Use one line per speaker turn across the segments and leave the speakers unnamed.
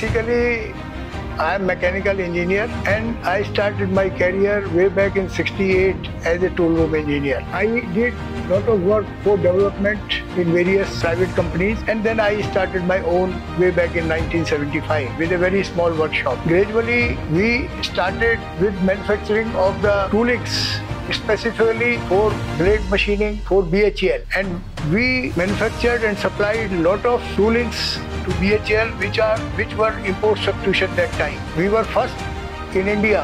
Basically, I am mechanical engineer and I started my career way back in 68 as a tool room engineer. I did lot of work for development in various private companies and then I started my own way back in 1975 with a very small workshop. Gradually we started with manufacturing of the toolings specifically for blade machining for BHEL and we manufactured and supplied a lot of toolings to which are which were import substitution that time. We were first in India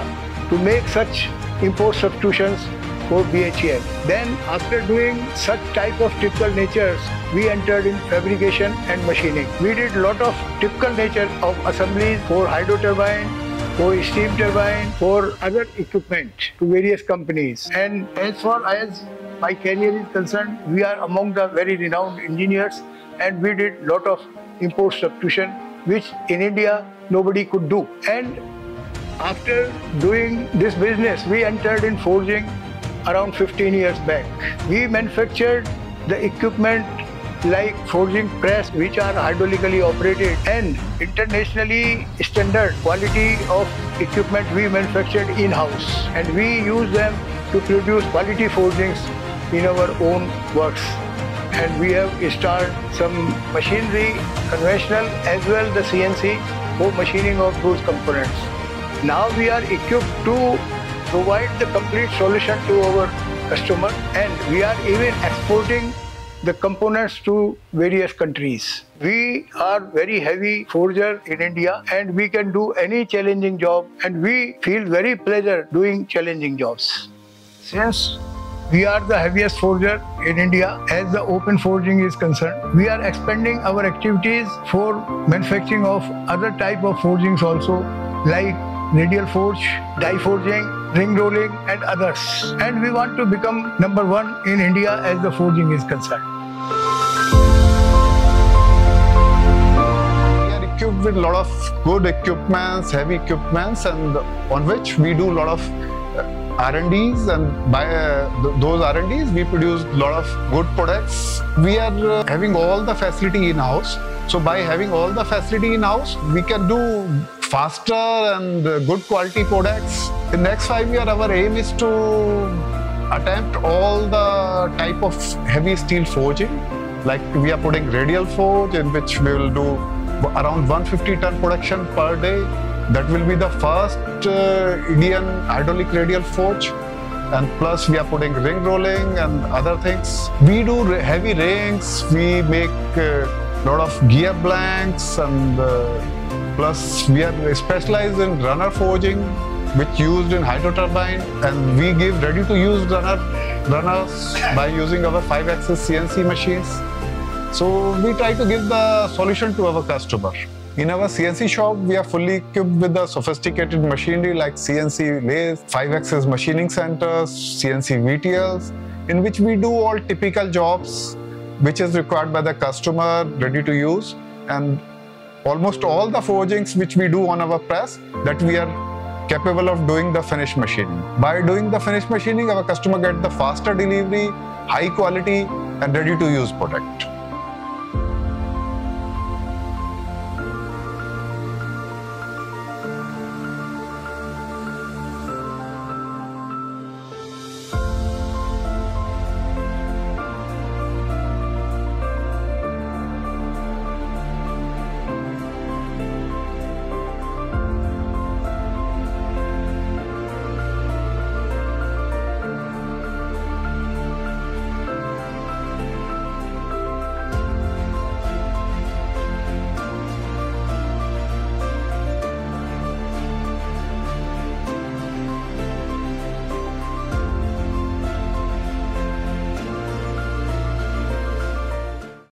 to make such import substitutions for BHEL. Then after doing such type of typical natures, we entered in fabrication and machining. We did lot of typical nature of assemblies for hydro turbine, for steam turbine, for other equipment to various companies. And as far as my career is concerned, we are among the very renowned engineers and we did lot of import substitution which in India nobody could do. And after doing this business, we entered in forging around 15 years back. We manufactured the equipment like forging press which are hydraulically operated and internationally standard quality of equipment we manufactured in-house and we use them to produce quality forgings in our own works and we have installed some machinery conventional as well the CNC for machining of those components. Now we are equipped to provide the complete solution to our customer and we are even exporting the components to various countries. We are very heavy forger in India and we can do any challenging job and we feel very pleasure doing challenging jobs. Since we are the heaviest forger in India as the open forging is concerned. We are expanding our activities for manufacturing of other type of forgings also like radial forge, die forging, ring rolling and others. And we want to become number one in India as the forging is concerned.
We are equipped with a lot of good equipments, heavy equipments and on which we do a lot of uh, R&Ds and by uh, th- those R&Ds we produce a lot of good products. We are uh, having all the facility in-house. So by having all the facility in-house, we can do faster and uh, good quality products. In next five years, our aim is to attempt all the type of heavy steel forging. Like we are putting radial forge in which we will do around 150 ton production per day. That will be the first uh, Indian hydraulic radial forge. And plus we are putting ring rolling and other things. We do heavy rings. We make a lot of gear blanks and uh, plus we are specialized in runner forging which used in hydro turbine and we give ready to use runner runners by using our 5 axis CNC machines. So we try to give the solution to our customer. In our CNC shop, we are fully equipped with the sophisticated machinery like CNC lathe, 5-axis machining centers, CNC VTLs, in which we do all typical jobs which is required by the customer, ready to use, and almost all the forgings which we do on our press that we are capable of doing the finished machining. By doing the finished machining, our customer get the faster delivery, high quality, and ready to use product.